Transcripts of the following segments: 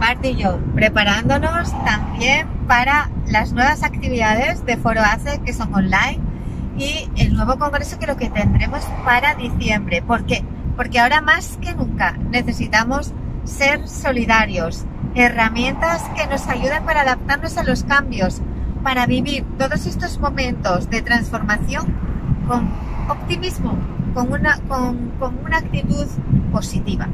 año, preparándonos también para las nuevas actividades de Foro ACE que son online y el nuevo congreso que lo que tendremos para diciembre. ¿Por qué? Porque ahora más que nunca necesitamos ser solidarios, herramientas que nos ayuden para adaptarnos a los cambios, para vivir todos estos momentos de transformación con optimismo, con una, con, con una actitud positiva.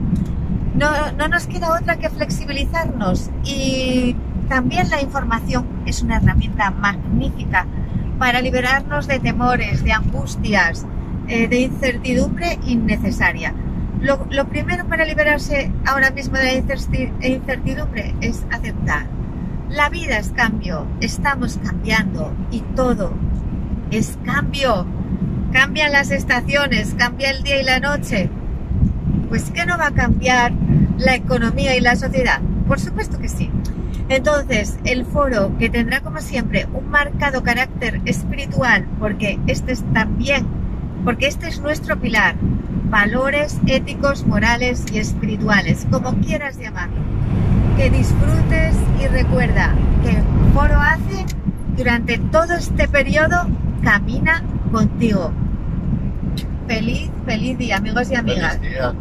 No, no nos queda otra que flexibilizarnos y también la información es una herramienta magnífica para liberarnos de temores, de angustias, eh, de incertidumbre innecesaria. Lo, lo, primero para liberarse ahora mismo de la incertidumbre es aceptar. La vida es cambio, estamos cambiando y todo es cambio. Cambian las estaciones, cambia el día y la noche. Pues ¿qué no va a cambiar la economía y la sociedad? Por supuesto que sí. Entonces, el foro que tendrá como siempre un marcado carácter espiritual, porque este es también, porque este es nuestro pilar, valores éticos, morales y espirituales, como quieras llamarlo. Que disfrutes y recuerda que el foro hace durante todo este periodo camina contigo. Feliz, feliz día, amigos y amigas. Feliz día.